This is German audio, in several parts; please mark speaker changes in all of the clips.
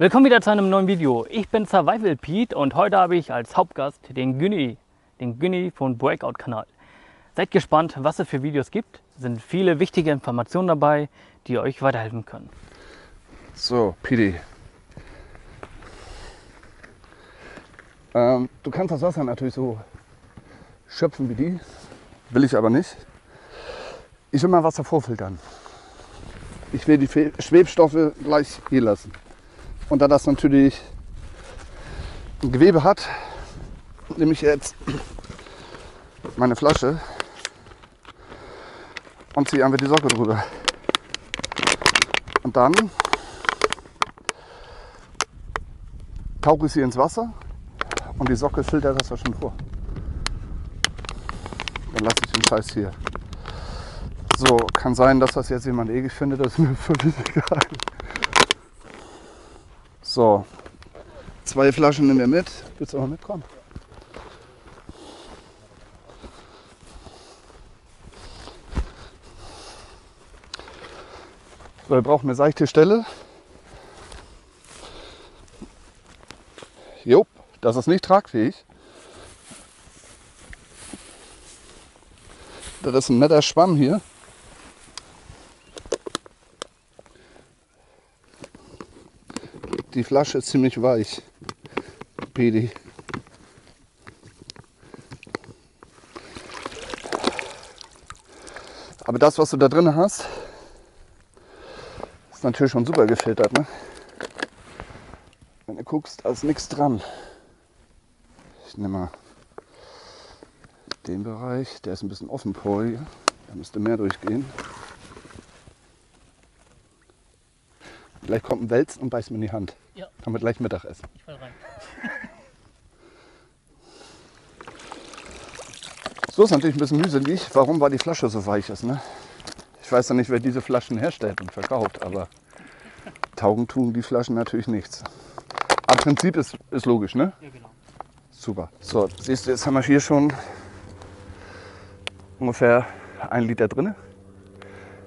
Speaker 1: Willkommen wieder zu einem neuen Video. Ich bin Survival Pete und heute habe ich als Hauptgast den Günni, den Günni von Breakout Kanal. Seid gespannt, was es für Videos gibt. Es sind viele wichtige Informationen dabei, die euch weiterhelfen können.
Speaker 2: So, Pidi. Ähm, du kannst das Wasser natürlich so schöpfen wie die. Will ich aber nicht. Ich will mal Wasser vorfiltern. Ich will die Fe- Schwebstoffe gleich hier lassen. Und da das natürlich ein Gewebe hat, nehme ich jetzt meine Flasche und ziehe einfach die Socke drüber. Und dann tauche ich sie ins Wasser und die Socke filtert das ja schon vor. Dann lasse ich den Scheiß hier. So, kann sein, dass das jetzt jemand eklig findet, das ist mir völlig egal. So, zwei Flaschen nehmen wir mit. Willst du auch mitkommen? So, wir brauchen eine seichte Stelle. Jo, das ist nicht tragfähig. Das ist ein netter Schwamm hier. Die Flasche ist ziemlich weich. Pedi. Aber das, was du da drin hast, ist natürlich schon super gefiltert. Ne? Wenn du guckst, da ist nichts dran. Ich nehme mal den Bereich, der ist ein bisschen offenporig. Da müsste mehr durchgehen. Gleich kommt ein Wels und beißt mir in die Hand.
Speaker 1: Ja.
Speaker 2: Kann wir gleich Mittagessen.
Speaker 1: Ich fall rein.
Speaker 2: So ist natürlich ein bisschen mühselig, warum war die Flasche so weich ist. Ne? Ich weiß ja nicht, wer diese Flaschen herstellt und verkauft, aber taugen tun die Flaschen natürlich nichts. Aber Prinzip ist, ist logisch, ne?
Speaker 1: Ja, genau.
Speaker 2: Super. So, siehst du, jetzt haben wir hier schon ungefähr ein Liter drin.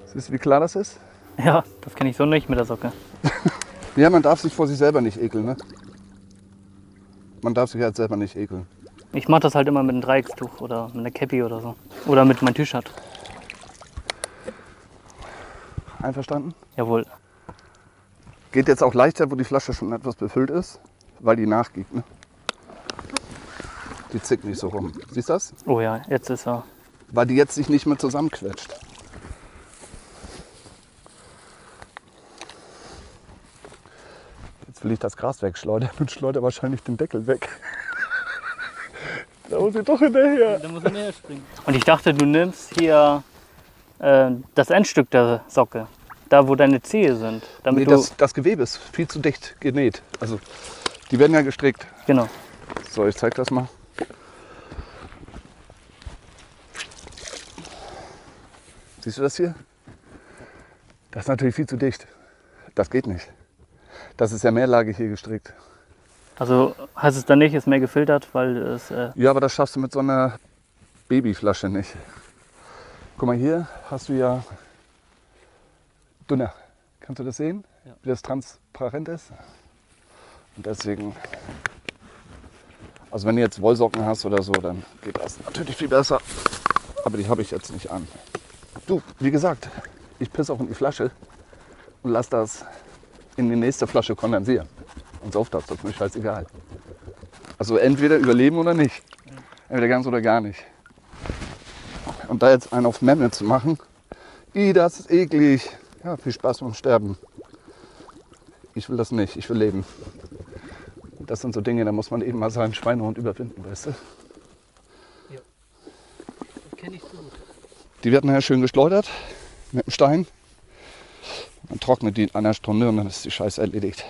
Speaker 2: Siehst du, wie klar das ist?
Speaker 1: Ja, das kenne ich so nicht mit der Socke.
Speaker 2: Ja, man darf sich vor sich selber nicht ekeln, ne? Man darf sich halt selber nicht ekeln.
Speaker 1: Ich mache das halt immer mit einem Dreieckstuch oder mit einer Cappy oder so. Oder mit meinem T-Shirt.
Speaker 2: Einverstanden?
Speaker 1: Jawohl.
Speaker 2: Geht jetzt auch leichter, wo die Flasche schon etwas befüllt ist, weil die nachgibt, ne? Die zickt nicht so rum. Siehst du das?
Speaker 1: Oh ja, jetzt ist er.
Speaker 2: Weil die jetzt sich nicht mehr zusammenquetscht. Will ich das Gras wegschleudern und schleudere wahrscheinlich den Deckel weg. da muss ich doch hinterher.
Speaker 1: Da muss er näher springen. Und ich dachte, du nimmst hier äh, das Endstück der Socke. Da, wo deine Zehe sind. Damit
Speaker 2: Nee,
Speaker 1: du.
Speaker 2: das, das Gewebe ist viel zu dicht genäht. Also die werden ja gestrickt.
Speaker 1: Genau.
Speaker 2: So, ich zeig das mal. Siehst du das hier? Das ist natürlich viel zu dicht. Das geht nicht. Das ist ja mehrlagig hier gestrickt.
Speaker 1: Also heißt es dann nicht, ist mehr gefiltert, weil es. Äh,
Speaker 2: Ja, aber das schaffst du mit so einer Babyflasche nicht. Guck mal, hier hast du ja dünner. Kannst du das sehen?
Speaker 1: Ja.
Speaker 2: Wie das transparent ist? Und deswegen, also wenn du jetzt Wollsocken hast oder so, dann geht das natürlich viel besser. Aber die habe ich jetzt nicht an. Du, wie gesagt, ich pisse auch in die Flasche und lass das in die nächste Flasche kondensieren. Und sauf das, das ist mir scheißegal. Also entweder überleben oder nicht. Entweder ganz oder gar nicht. Und da jetzt einen auf Memme zu machen, i, das ist eklig. Ja, viel Spaß beim Sterben. Ich will das nicht, ich will leben. Und das sind so Dinge, da muss man eben mal seinen Schweinehund überwinden, weißt du?
Speaker 1: das kenne ich so gut.
Speaker 2: Die werden nachher schön geschleudert mit dem Stein. Dann trocknet die in einer Stunde und dann ist die Scheiße erledigt.